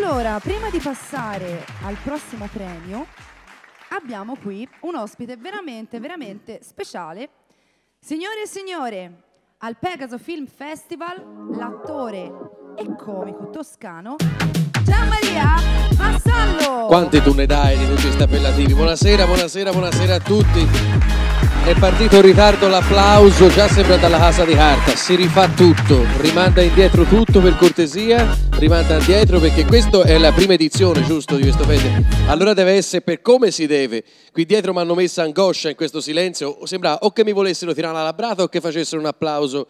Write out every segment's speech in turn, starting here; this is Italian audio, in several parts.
Allora, prima di passare al prossimo premio, abbiamo qui un ospite veramente, veramente speciale. Signore e signore, al Pegaso Film Festival, l'attore e comico toscano Gian Maria Vassallo. Quanti tu ne dai di tutti questi appellativi? Buonasera, buonasera, buonasera a tutti. È partito in ritardo l'applauso, già sembra dalla casa di carta. Si rifà tutto, rimanda indietro tutto per cortesia, rimanda indietro perché questa è la prima edizione, giusto, di questo festival. Allora deve essere per come si deve. Qui dietro mi hanno messo angoscia in questo silenzio. Sembrava o che mi volessero tirare la labrata o che facessero un applauso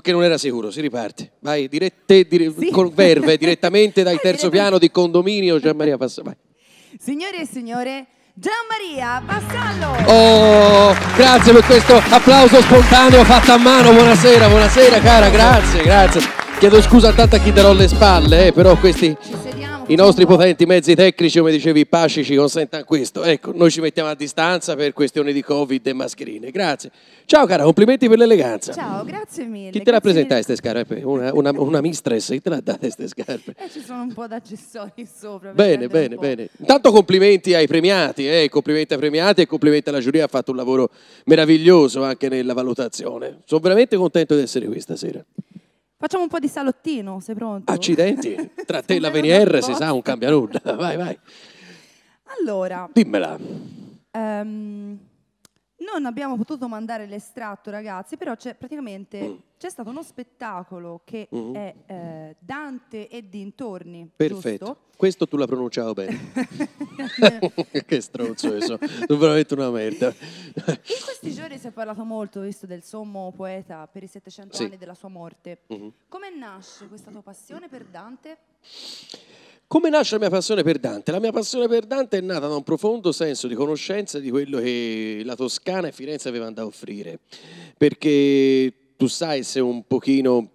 che non era sicuro. Si riparte. Vai, dirette, dire- Sì. con verve, direttamente dal terzo piano di condominio. Gian Maria passa. Vai. Signore e signore, Gian Maria Vassallo. Oh, grazie per questo applauso spontaneo fatto a mano. Buonasera, buonasera cara, grazie, grazie. Chiedo scusa tanto a chi darò le spalle, eh, però questi. I nostri potenti mezzi tecnici, come dicevi Paci, ci consentono questo. Ecco, noi ci mettiamo a distanza per questioni di Covid e mascherine. Grazie. Ciao cara, complimenti per l'eleganza. Ciao, grazie mille. Chi te l'ha presentata mille. queste scarpe? Una, una, una mistress, chi te l'ha date queste scarpe? Eh, ci sono un po' d'accessori sopra. Bene, bene, bene. Intanto complimenti ai premiati, eh, complimenti ai premiati e complimenti alla giuria, ha fatto un lavoro meraviglioso anche nella valutazione. Sono veramente contento di essere qui stasera. Facciamo un po' di salottino, sei pronto? Accidenti, tra te e la venuta si sa, un cambia nulla. Vai, vai, Allora, dimmela. ehm, non abbiamo potuto mandare l'estratto, ragazzi, però c'è praticamente Mm. c'è stato uno spettacolo che Mhm. è eh, Dante e dintorni. Perfetto. Questo tu l'ha pronunciato bene. giusto? che stronzo che sono. Tu veramente una merda. In questi giorni si è parlato molto, visto, del sommo poeta per i 700 Sì. anni della sua morte. Mhm. Come nasce questa tua passione per Dante? Come nasce la mia passione per Dante? La mia passione per Dante è nata da un profondo senso di conoscenza di quello che la Toscana e Firenze avevano da offrire. Perché tu sai se un pochino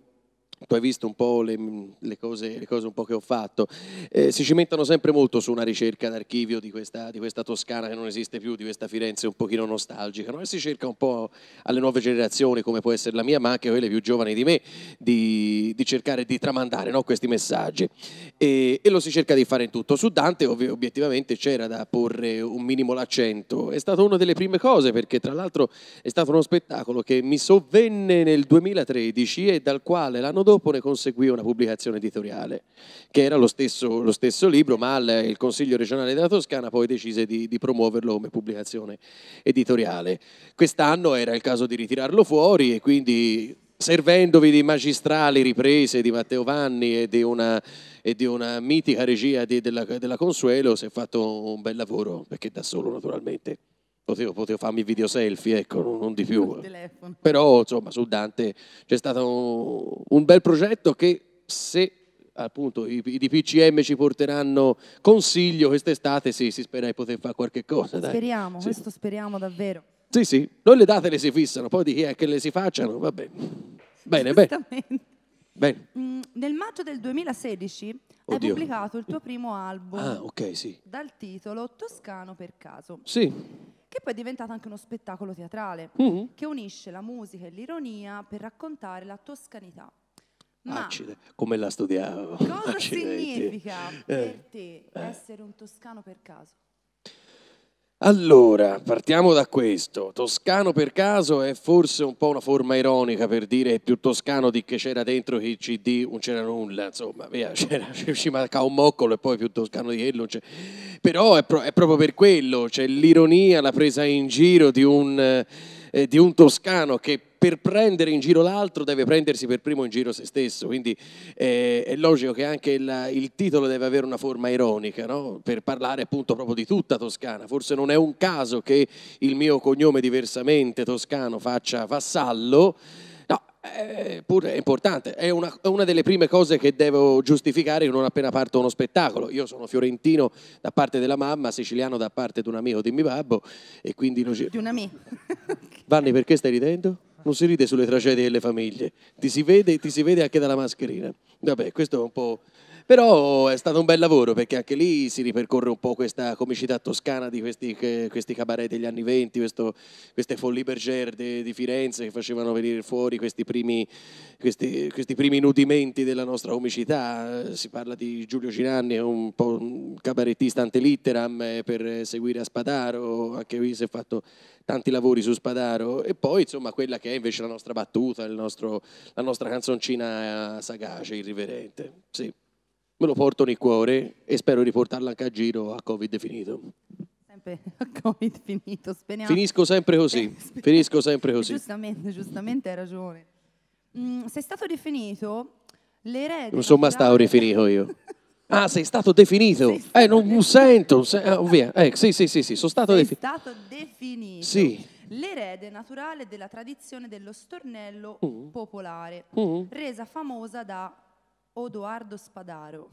tu hai visto un po' le, le cose, le cose un po' che ho fatto, eh, si cimentano sempre molto su una ricerca d'archivio di questa, di questa Toscana che non esiste più, di questa Firenze un pochino nostalgica, no? e si cerca un po' alle nuove generazioni, come può essere la mia, ma anche quelle più giovani di me, di, di cercare di tramandare no? questi messaggi. E, e lo si cerca di fare in tutto. Su Dante ovvi- obiettivamente c'era da porre un minimo l'accento, è stata una delle prime cose perché tra l'altro è stato uno spettacolo che mi sovvenne nel 2013 e dal quale l'anno dopo ne conseguì una pubblicazione editoriale, che era lo stesso, lo stesso libro, ma il, il Consiglio regionale della Toscana poi decise di, di promuoverlo come pubblicazione editoriale. Quest'anno era il caso di ritirarlo fuori e quindi servendovi di magistrali riprese di Matteo Vanni e di una, e di una mitica regia di- della, della Consuelo si è fatto un bel lavoro, perché da solo naturalmente potevo, potevo farmi video selfie, ecco, non, di più. Però insomma su Dante c'è stato un, bel progetto che se appunto i, i DPCM ci porteranno consiglio quest'estate sì, si spera di poter fare qualche cosa. Dai. Speriamo, Sì. questo speriamo davvero. Sì, sì, noi le date le si fissano, poi di chi è che le si facciano, va bene. Bene, bene, bene. Mm, nel maggio del 2016 hai Oddio. pubblicato il tuo primo album Ah, ok, sì. dal titolo Toscano per caso, Sì. Che poi è diventato anche uno spettacolo teatrale Mhm. che unisce la musica e l'ironia per raccontare la toscanità. Ma Accide, come la studiavo. cosa Accidenti. significa Eh. per te essere un toscano per caso? Allora, partiamo da questo. Toscano per caso è forse un po' una forma ironica per dire più toscano di che c'era dentro che il CD non c'era nulla, insomma, via, c'era, ci manca un moccolo e poi più toscano di quello c'è. Però è, pro- è proprio per quello, c'è l'ironia, la presa in giro di un, eh, di un toscano che per prendere in giro l'altro deve prendersi per primo in giro se stesso, quindi eh, è logico che anche il, il titolo deve avere una forma ironica, no? per parlare appunto proprio di tutta Toscana. Forse non è un caso che il mio cognome diversamente toscano faccia vassallo, no, è pure importante, è una, è una delle prime cose che devo giustificare non appena parto uno spettacolo. Io sono fiorentino da parte della mamma, siciliano da parte di un amico di mio babbo e quindi... Di un amico. Vanni, perché stai ridendo? Non si ride sulle tragedie delle famiglie, ti si vede, ti si vede anche dalla mascherina. Vabbè, questo è un po' Però è stato un bel lavoro perché anche lì si ripercorre un po' questa comicità toscana di questi, questi cabaret degli anni venti, queste follie bergère di, Firenze che facevano venire fuori questi primi, questi, questi primi nudimenti della nostra comicità. Si parla di Giulio Cinanni, un un cabarettista antelitteram eh, per seguire a Spadaro, anche lui si è fatto tanti lavori su Spadaro e poi insomma quella che è invece la nostra battuta, nostro, la nostra canzoncina sagace, irriverente. Sì, me lo porto nel cuore e spero di portarla anche a giro a Covid finito. Sempre a Covid finito, speriamo. Finisco sempre così, finisco sempre così. Giustamente, giustamente hai ragione. Mm, sei stato definito l'erede... Mai stato rifinito io. Ah, sei stato definito? Sei stato eh, non, non sento. Se, ah, via. Eh, sì, sì, sì, sì, sono stato definito. stato definito. Sì. L'erede naturale della tradizione dello stornello uh. popolare, uh. resa famosa da Odoardo Spadaro.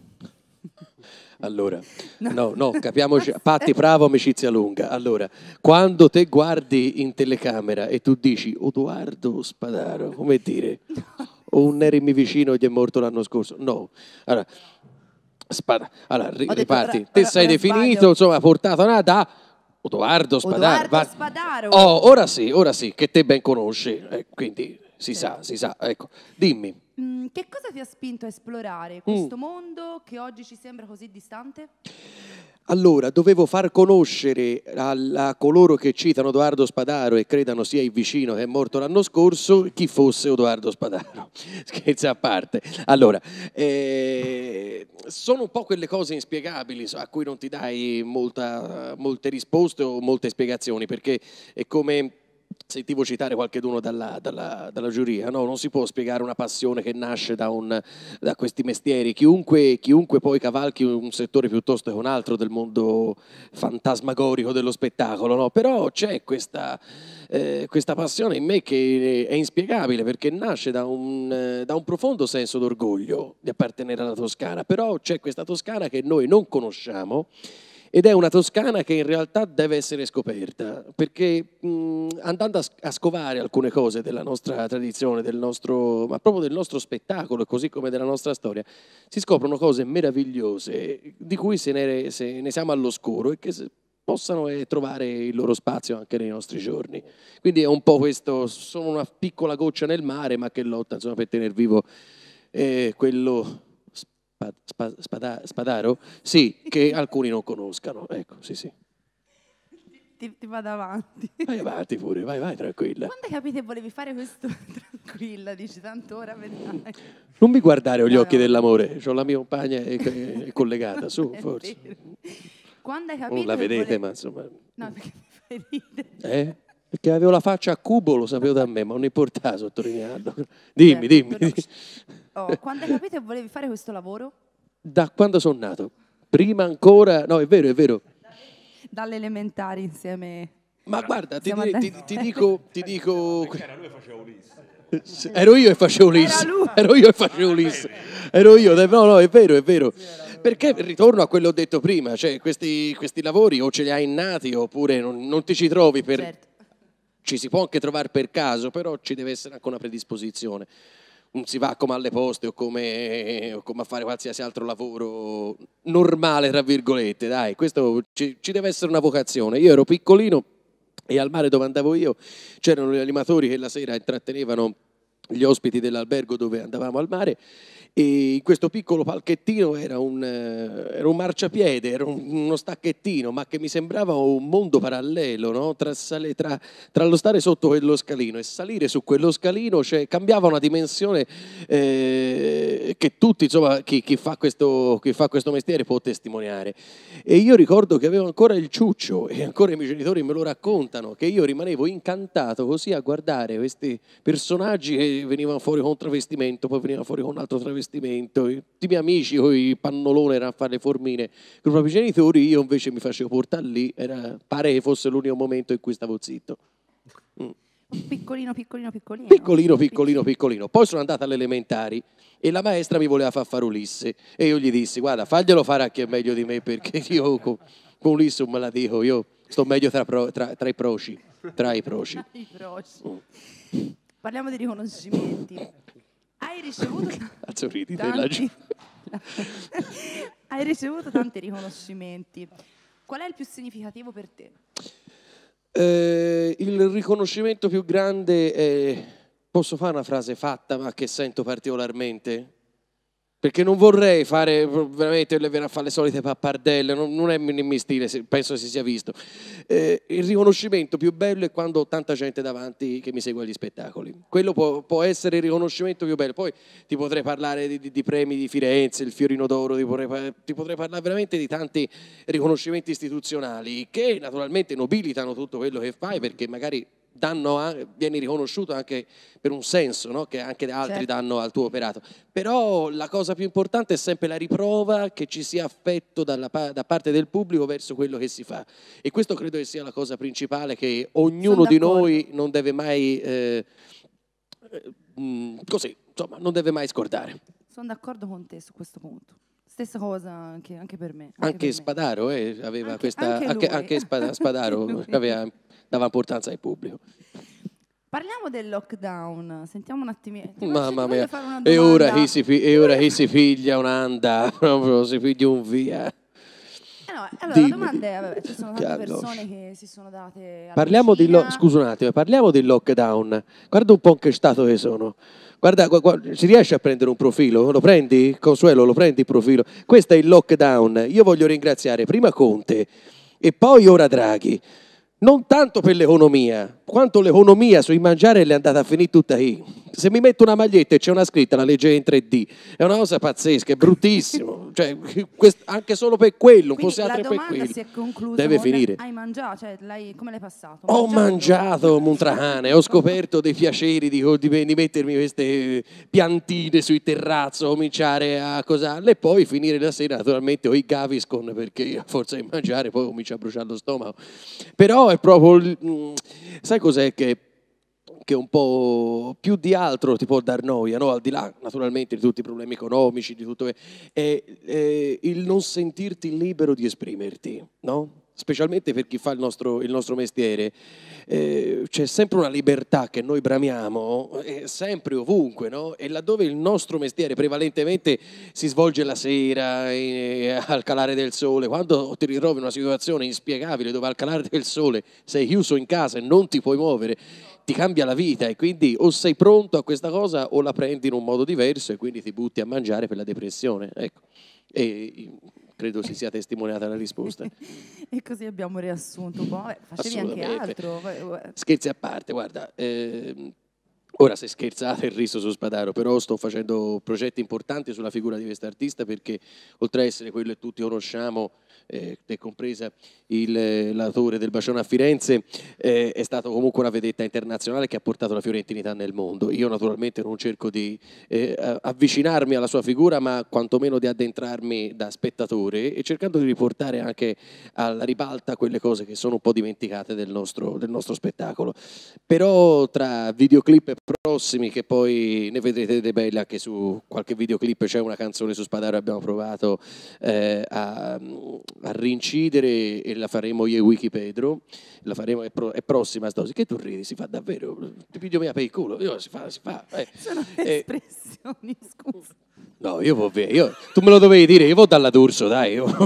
Allora, no, no, capiamoci, patti bravo, amicizia lunga. Allora, quando te guardi in telecamera e tu dici Odoardo Spadaro, come dire? O un erimi vicino gli è morto l'anno scorso? No. Allora, Spada. Allora, riparti. Detto, Te ora, sei ora definito, sbaglio. insomma, portato no, da Odoardo Spadaro. Odoardo Spadaro. Oh, ora sì, ora sì, che te ben conosci. Eh, quindi si sì. sa, si sa. Ecco, dimmi. Mm, che cosa ti ha spinto a esplorare questo mm. mondo che oggi ci sembra così distante? Allora, dovevo far conoscere a, a, coloro che citano Edoardo Spadaro e credano sia il vicino che è morto l'anno scorso chi fosse Edoardo Spadaro. Scherzi a parte. Allora, eh, sono un po' quelle cose inspiegabili a cui non ti dai molta, molte risposte o molte spiegazioni, perché è come sentivo citare qualcuno dalla, dalla, dalla giuria, no? non si può spiegare una passione che nasce da, un, da questi mestieri, chiunque, chiunque, poi cavalchi un settore piuttosto che un altro del mondo fantasmagorico dello spettacolo, no? però c'è questa, eh, questa, passione in me che è inspiegabile perché nasce da un, da un profondo senso d'orgoglio di appartenere alla Toscana, però c'è questa Toscana che noi non conosciamo ed è una Toscana che in realtà deve essere scoperta, perché mh, andando a, a, scovare alcune cose della nostra tradizione, del nostro, ma proprio del nostro spettacolo, così come della nostra storia, si scoprono cose meravigliose di cui se ne, se ne siamo all'oscuro e che possano eh, trovare il loro spazio anche nei nostri giorni. Quindi è un po' questo, sono una piccola goccia nel mare, ma che lotta insomma, per tenere vivo eh, quello spada, Spadaro? Sì, che alcuni non conoscano. Ecco, sì, sì. Ti, ti, vado avanti. Vai avanti pure, vai, vai, tranquilla. Quando hai capito che volevi fare questo tranquilla? Dici, tanto ora vedrai. Non mi guardare con gli no, occhi no. dell'amore, ho la mia compagna è, è collegata, su, forse. Quando hai capito Non la vedete, volevi... ma insomma... No, perché mi fai ridere. Eh? Perché avevo la faccia a cubo, lo sapevo da me, ma non importa sottolinearlo. Dimmi, dimmi. dimmi. Oh, quando hai capito che volevi fare questo lavoro? Da quando sono nato. Prima ancora, no, è vero, è vero. Dalle elementari insieme. Ma guarda, ti, ti, ti, dico, ti dico... Era lui e faceva Ulisse. Ero io e facevo Ulisse. Ero io e facevo Ulisse. Ero io, no, no, è vero, è vero. Perché ritorno a quello che ho detto prima, cioè questi, questi lavori o ce li hai innati oppure non, non ti ci trovi per... Certo. Ci si può anche trovare per caso, però ci deve essere anche una predisposizione non si va come alle poste o come, o come, a fare qualsiasi altro lavoro normale, tra virgolette, dai, questo ci, ci, deve essere una vocazione. Io ero piccolino e al mare dove andavo io c'erano gli animatori che la sera intrattenevano gli ospiti dell'albergo dove andavamo al mare e in questo piccolo palchettino era un, eh, era un marciapiede, era un, uno stacchettino, ma che mi sembrava un mondo parallelo, no? tra, sale, tra, tra, lo stare sotto quello scalino e salire su quello scalino, cioè, cambiava una dimensione eh, che tutti, insomma, chi, chi, fa questo, chi, fa questo, mestiere può testimoniare. E io ricordo che avevo ancora il ciuccio e ancora i miei genitori me lo raccontano, che io rimanevo incantato così a guardare questi personaggi che venivano fuori con un travestimento, poi venivano fuori con un altro travestimento tutti i miei amici con i pannoloni erano a fare le formine con i propri genitori, io invece mi facevo portare lì, era, pare che fosse l'unico momento in cui stavo zitto. Mm. Piccolino, piccolino, piccolino. Piccolino, piccolino, piccolino. Poi sono andata alle elementari e la maestra mi voleva far fare Ulisse e io gli dissi, guarda, faglielo fare a chi è meglio di me perché io con, con Ulisse me la dico, io sto meglio tra, pro, tra, tra i proci. Tra i proci. I proci. Mm. Parliamo di riconoscimenti. Hai ricevuto Cazzo ridi tanti... Hai ricevuto tanti riconoscimenti. Qual è il più significativo per te? Eh, il riconoscimento più grande è... Posso fare una frase fatta ma che sento particolarmente? Perché non vorrei fare veramente fare le solite pappardelle, non, non è il mio stile, penso si sia visto. Eh, il riconoscimento più bello è quando ho tanta gente davanti che mi segue agli spettacoli. Quello può, può essere il riconoscimento più bello. Poi ti potrei parlare di, di, di premi di Firenze, il Fiorino d'Oro, ti potrei, ti potrei, parlare veramente di tanti riconoscimenti istituzionali che naturalmente nobilitano tutto quello che fai perché magari danno, vieni riconosciuto anche per un senso no? che anche altri certo. danno al tuo operato. Però la cosa più importante è sempre la riprova che ci sia affetto dalla, da parte del pubblico verso quello che si fa. E questo credo che sia la cosa principale che ognuno di noi non deve mai, eh, eh, così, insomma, non deve mai scordare. Sono d'accordo con te su questo punto. Stessa cosa anche, anche per me. Anche, anche per Spadaro eh, aveva anche, questa. Anche, anche Spadaro aveva dava importanza al pubblico. Parliamo del lockdown, sentiamo un attimino. Mamma mia, e ora, chi si, e ora chi si piglia un'anda, proprio si piglia un via. No, allora Dimmi. la domanda è, vabbè, ci sono tante persone che si sono date Parliamo di lo- scusa un attimo, parliamo del lockdown. Guarda un po' in che stato che sono. Guarda, guarda, si riesce a prendere un profilo? Lo prendi? Consuelo, lo prendi il profilo? Questo è il lockdown. Io voglio ringraziare prima Conte e poi ora Draghi non tanto per l'economia, quanto l'economia sui mangiare le è andata a finire tutta lì. Se mi metto una maglietta e c'è una scritta, la legge in 3D, è una cosa pazzesca, è bruttissimo. cioè, quest- anche solo per quello, Quindi fosse altro per quello. si è conclusa Deve finire. Hai mangiato, cioè, l'hai, come l'hai passato? Ho mangiato muntrahane, ho scoperto dei piaceri di, di, di, mettermi queste piantine sui terrazzi, cominciare a cosarle e poi finire la sera naturalmente ho i Gaviscon perché a forza di mangiare poi comincia a bruciare lo stomaco. Però è proprio... Mm, sai cos'è che che un po' più di altro ti può dar noia, no? al di là naturalmente di tutti i problemi economici, di tutto, è, è il non sentirti libero di esprimerti, no? Specialmente per chi fa il nostro, il nostro mestiere. Eh, c'è sempre una libertà che noi bramiamo, eh, sempre ovunque, no? e laddove il nostro mestiere prevalentemente si svolge la sera, eh, al calare del sole, quando ti ritrovi in una situazione inspiegabile dove al calare del sole sei chiuso in casa e non ti puoi muovere, ti cambia la vita e quindi o sei pronto a questa cosa o la prendi in un modo diverso e quindi ti butti a mangiare per la depressione. Ecco. E credo si sia testimoniata la risposta. e così abbiamo riassunto un po'. facevi anche altro. Scherzi a parte, guarda. Eh, Ora se scherzate il riso su Spadaro, però sto facendo progetti importanti sulla figura di quest'artista perché oltre a essere quello che tutti conosciamo, eh, compresa il, l'autore del Bacione a Firenze, eh, è stato comunque una vedetta internazionale che ha portato la fiorentinità nel mondo. Io naturalmente non cerco di eh, avvicinarmi alla sua figura, ma quantomeno di addentrarmi da spettatore e cercando di riportare anche alla ribalta quelle cose che sono un po' dimenticate del nostro, del nostro spettacolo. Però tra videoclip e prossimi che poi ne vedrete dei belli anche su qualche videoclip. C'è una canzone su Spadaro abbiamo provato eh, a, a, rincidere e la faremo io e Wikipedro la faremo è, pro, è prossima sta che tu ridi si fa davvero? Ti piglio mia per il culo. Io, si fa si fa eh. sono eh, espressioni scusa. No, io vado io, tu me lo dovevi dire, io vado dalla D'Urso, dai, io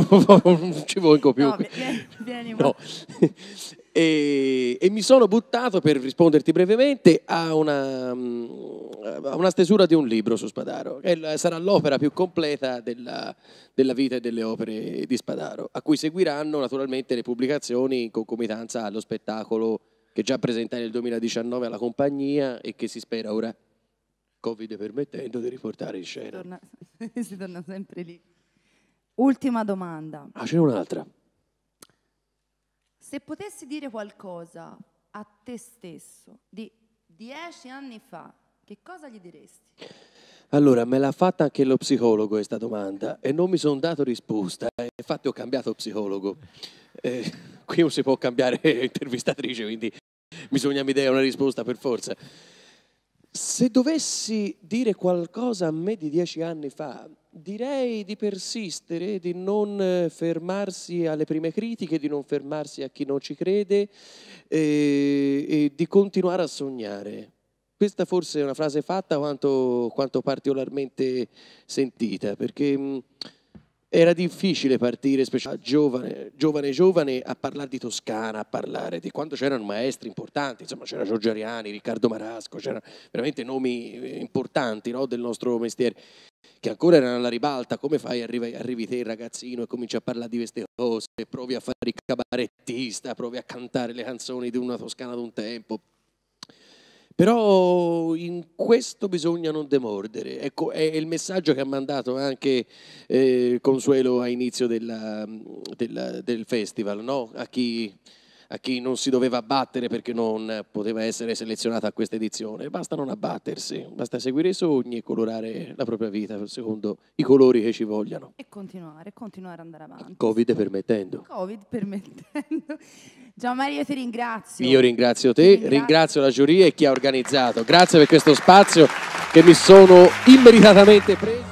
non ci vengo più. No, vieni, vieni no. E, e, mi sono buttato, per risponderti brevemente, a una, a una, stesura di un libro su Spadaro, che sarà l'opera più completa della, della, vita e delle opere di Spadaro, a cui seguiranno naturalmente le pubblicazioni in concomitanza allo spettacolo che già presentai nel 2019 alla compagnia e che si spera ora, Covid permettendo, di riportare in scena. Si torna, si torna sempre lì. Ultima domanda. Ah, c'è un'altra. Se potessi dire qualcosa a te stesso di dieci anni fa, che cosa gli diresti? Allora, me l'ha fatta anche lo psicologo questa domanda e non mi sono dato risposta. Infatti ho cambiato psicologo. Eh, qui non si può cambiare intervistatrice, quindi bisogna mi dare una risposta per forza. Se dovessi dire qualcosa a me di dieci anni fa, direi di persistere, di non eh, fermarsi alle prime critiche, di non fermarsi a chi non ci crede e, eh, e di continuare a sognare. questa forse è una frase fatta quanto, quanto particolarmente sentita, perché mh, era difficile partire, specialmente giovane, giovane, giovane, a parlare di Toscana, a parlare di quando c'erano maestri importanti, insomma c'era Giorgio Ariani, Riccardo Marasco, c'erano veramente nomi eh, importanti no, del nostro mestiere, che ancora erano alla ribalta, come fai, arrivi, arrivi te ragazzino e cominci a parlare di queste cose, provi a fare il cabarettista, provi a cantare le canzoni di una Toscana d'un tempo, però in questo bisogna non demordere. Ecco, è il messaggio che ha mandato anche eh, Consuelo a inizio della, della, del festival, no? a chi a chi non si doveva battere perché non poteva essere selezionata a questa edizione. Basta non abbattersi, basta seguire i sogni e colorare la propria vita secondo i colori che ci vogliano. E continuare, continuare ad andare avanti. Covid permettendo. Covid permettendo. Gianmario, io ti ringrazio. Io ringrazio te, ringrazio. ringrazio la giuria e chi ha organizzato. Grazie per questo spazio che mi sono immeritatamente preso.